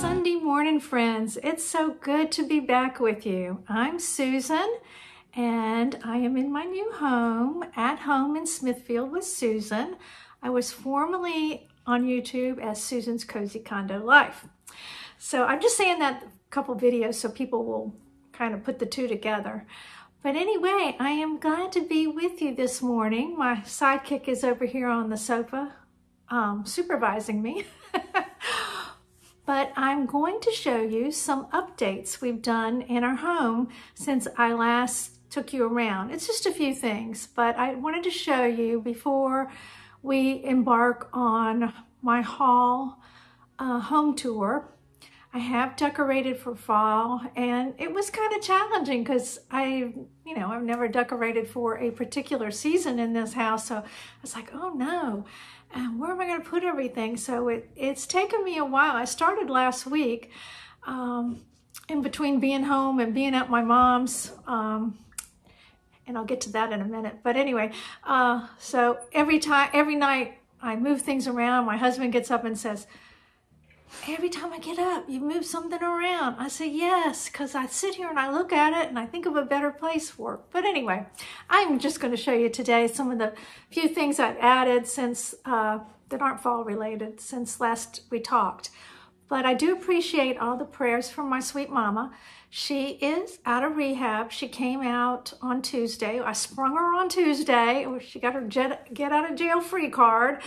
Sunday morning, friends. It's so good to be back with you. I'm Susan, and I am in my new home, at home in Smithfield with Susan. I was formerly on YouTube as Susan's Cozy Condo Life. So I'm just saying that couple videos so people will kind of put the two together. But anyway, I am glad to be with you this morning. My sidekick is over here on the sofa um, supervising me. but I'm going to show you some updates we've done in our home since I last took you around. It's just a few things, but I wanted to show you before we embark on my hall uh, home tour. I have decorated for fall and it was kind of challenging because I, you know, I've never decorated for a particular season in this house. So I was like, oh no and where am I going to put everything? So it, it's taken me a while. I started last week um, in between being home and being at my mom's. Um, and I'll get to that in a minute. But anyway, uh, so every time, every night I move things around, my husband gets up and says, every time I get up, you move something around. I say, yes, because I sit here and I look at it and I think of a better place for it. But anyway, I'm just going to show you today some of the few things I've added since, uh, that aren't fall related since last we talked. But I do appreciate all the prayers from my sweet mama. She is out of rehab. She came out on Tuesday. I sprung her on Tuesday. She got her get out of jail free card.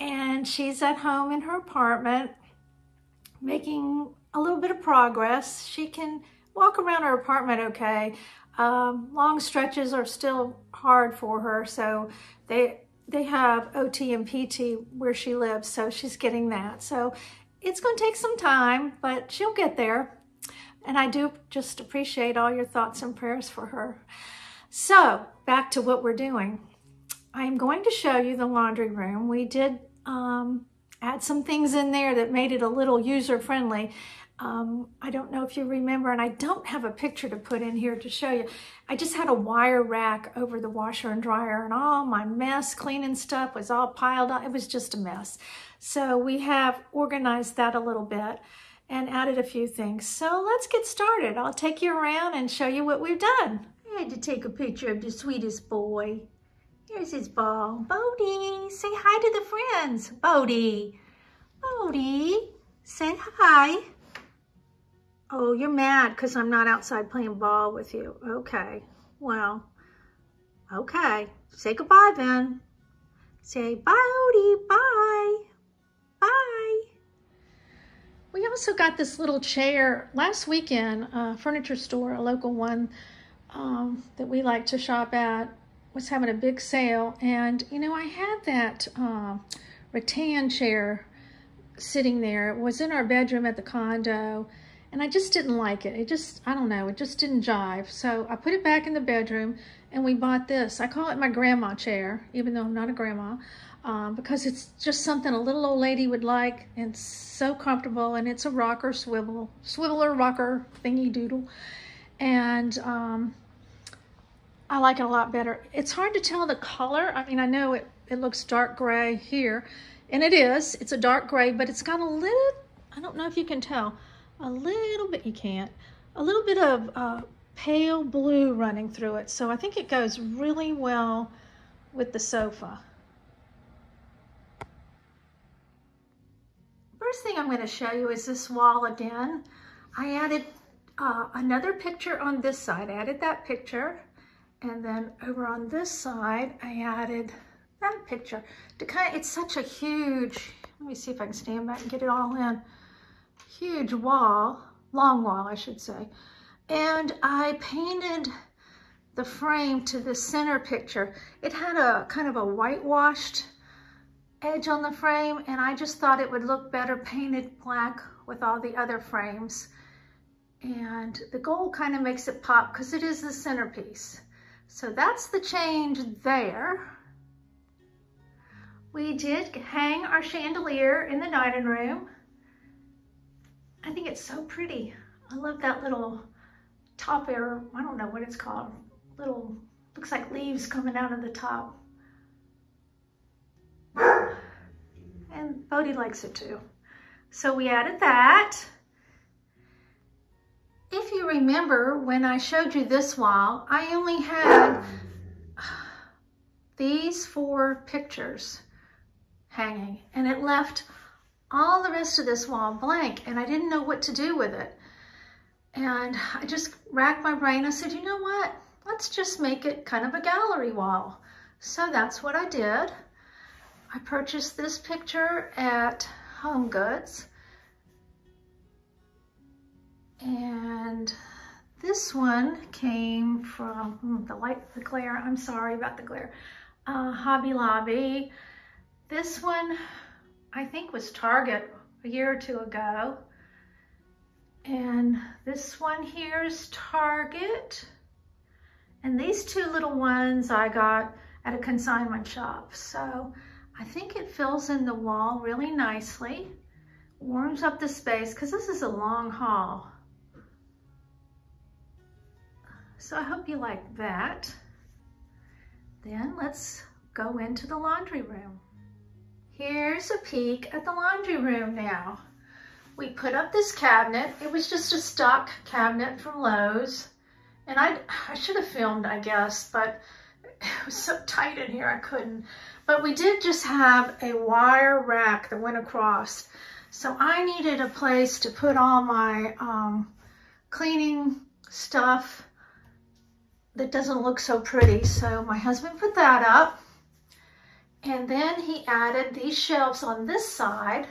And she's at home in her apartment making a little bit of progress. She can walk around her apartment okay. Um, long stretches are still hard for her, so they they have OT and PT where she lives, so she's getting that. So it's going to take some time, but she'll get there. And I do just appreciate all your thoughts and prayers for her. So back to what we're doing. I'm going to show you the laundry room. We did um, add some things in there that made it a little user-friendly. Um, I don't know if you remember, and I don't have a picture to put in here to show you. I just had a wire rack over the washer and dryer, and all my mess cleaning stuff was all piled up. It was just a mess. So we have organized that a little bit and added a few things. So let's get started. I'll take you around and show you what we've done. I had to take a picture of the sweetest boy. Here's his ball. Bodie, say hi to the friends. Bodie, Bodie, say hi. Oh, you're mad because I'm not outside playing ball with you. Okay, well, okay. Say goodbye then. Say bye, Bodie, bye. Bye. We also got this little chair last weekend, a furniture store, a local one um, that we like to shop at was having a big sale and you know I had that uh, rattan chair sitting there. It was in our bedroom at the condo and I just didn't like it. It just I don't know it just didn't jive. So I put it back in the bedroom and we bought this. I call it my grandma chair even though I'm not a grandma um, because it's just something a little old lady would like and so comfortable and it's a rocker swivel swiveler rocker thingy doodle. And um, I like it a lot better. It's hard to tell the color. I mean, I know it, it looks dark gray here, and it is. It's a dark gray, but it's got a little, I don't know if you can tell, a little bit, you can't, a little bit of uh, pale blue running through it. So I think it goes really well with the sofa. First thing I'm going to show you is this wall again. I added uh, another picture on this side. I added that picture and then over on this side, I added that picture. To kind of, it's such a huge, let me see if I can stand back and get it all in. Huge wall, long wall, I should say. And I painted the frame to the center picture. It had a kind of a whitewashed edge on the frame and I just thought it would look better painted black with all the other frames. And the gold kind of makes it pop because it is the centerpiece. So that's the change there. We did hang our chandelier in the dining room. I think it's so pretty. I love that little top air, I don't know what it's called, little, looks like leaves coming out of the top. And Bodie likes it too. So we added that. Remember when I showed you this wall, I only had these four pictures hanging and it left all the rest of this wall blank and I didn't know what to do with it. And I just racked my brain. I said, you know what? Let's just make it kind of a gallery wall. So that's what I did. I purchased this picture at Home Goods. And this one came from the light, the glare, I'm sorry about the glare, uh, Hobby Lobby. This one, I think was Target a year or two ago. And this one here is Target. And these two little ones I got at a consignment shop. So I think it fills in the wall really nicely, warms up the space because this is a long hall. So I hope you like that. Then let's go into the laundry room. Here's a peek at the laundry room now. We put up this cabinet. It was just a stock cabinet from Lowe's. And I, I should have filmed, I guess, but it was so tight in here I couldn't. But we did just have a wire rack that went across. So I needed a place to put all my um, cleaning stuff that doesn't look so pretty. So my husband put that up. And then he added these shelves on this side.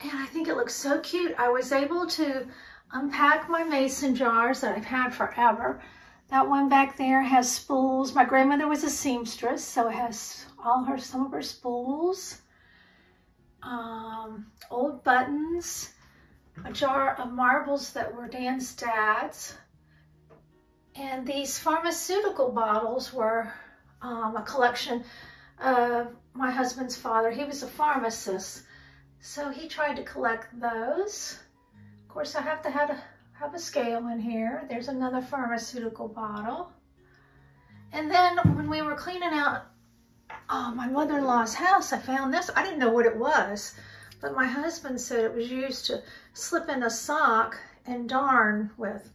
And I think it looks so cute. I was able to unpack my mason jars that I've had forever. That one back there has spools. My grandmother was a seamstress, so it has all her some of her spools. Um, old buttons, a jar of marbles that were Dan's dad's. And these pharmaceutical bottles were um, a collection of my husband's father. He was a pharmacist, so he tried to collect those. Of course, I have to have a, have a scale in here. There's another pharmaceutical bottle. And then when we were cleaning out uh, my mother-in-law's house, I found this. I didn't know what it was, but my husband said it was used to slip in a sock and darn with.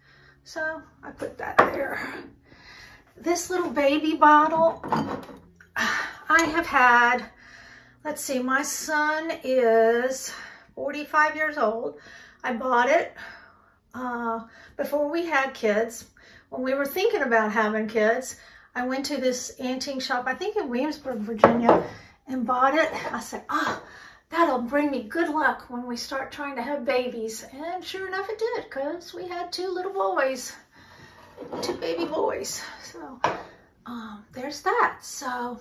So I put that there. This little baby bottle, I have had, let's see, my son is 45 years old. I bought it uh, before we had kids. When we were thinking about having kids, I went to this antique shop, I think in Williamsburg, Virginia, and bought it. I said, oh, that'll bring me good luck when we start trying to have babies. And sure enough, it did, because we had two little boys, two baby boys. So um, there's that. So,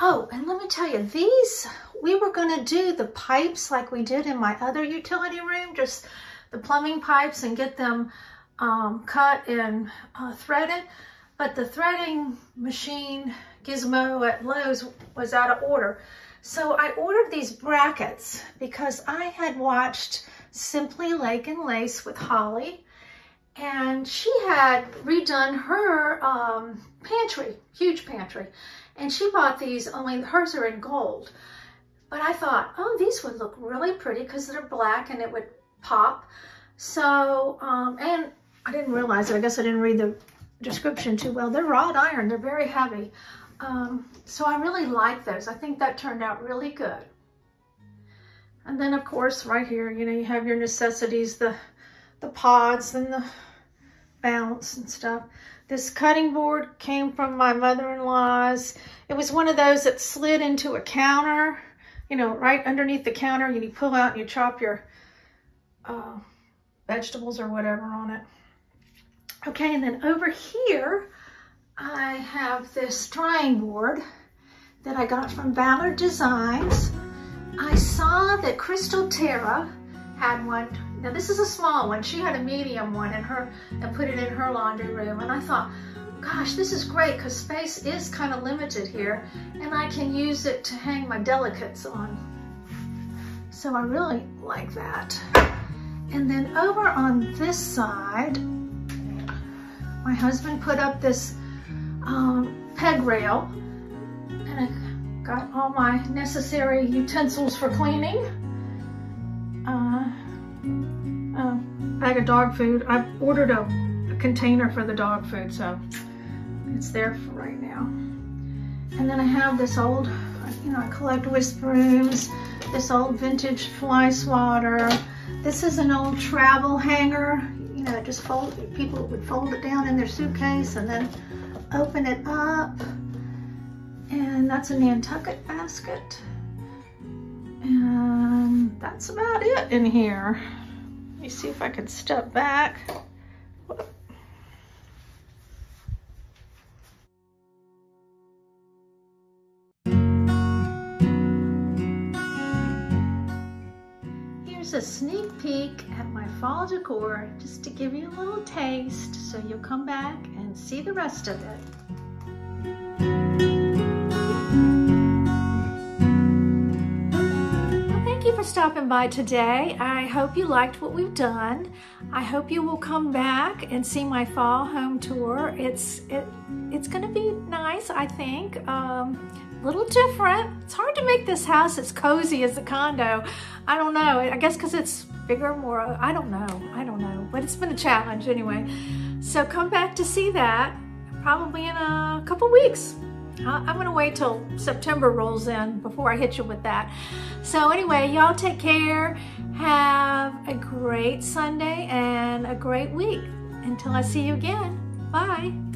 oh, and let me tell you, these, we were going to do the pipes like we did in my other utility room, just the plumbing pipes and get them um, cut and uh, threaded. But the threading machine gizmo at Lowe's was out of order. So I ordered these brackets because I had watched Simply Lake and Lace with Holly and she had redone her um, pantry, huge pantry. And she bought these, only hers are in gold. But I thought, oh, these would look really pretty because they're black and it would pop. So, um, and I didn't realize it. I guess I didn't read the description too well. They're wrought iron. They're very heavy. Um, so I really like those. I think that turned out really good. And then of course right here, you know, you have your necessities, the, the pods and the bounce and stuff. This cutting board came from my mother-in-law's. It was one of those that slid into a counter, you know, right underneath the counter. And you pull out and you chop your uh, vegetables or whatever on it. Okay, and then over here, I have this drying board that I got from Ballard Designs. I saw that Crystal Terra had one. Now this is a small one. She had a medium one in her and put it in her laundry room. And I thought, gosh, this is great because space is kind of limited here and I can use it to hang my delicates on. So I really like that. And then over on this side, my husband put up this um, peg rail and I got all my necessary utensils for cleaning. Uh, uh, bag of dog food. I ordered a, a container for the dog food, so it's there for right now. And then I have this old, you know, I collect Whisperooms, this old vintage fly swatter. This is an old travel hanger. You know, just fold, people would fold it down in their suitcase and then open it up. And that's a Nantucket basket. And that's about it in here. Let me see if I can step back. Here's a sneak peek at my fall decor just to give you a little taste so you'll come back and see the rest of it. Well, thank you for stopping by today. I hope you liked what we've done. I hope you will come back and see my fall home tour. It's it, it's going to be nice, I think. Um, a little different. It's hard to make this house as cozy as the condo. I don't know. I guess because it's bigger, more. I don't know. I don't know. But it's been a challenge anyway. So come back to see that probably in a couple weeks. I'm gonna wait till September rolls in before I hit you with that. So anyway, y'all take care. Have a great Sunday and a great week. Until I see you again, bye.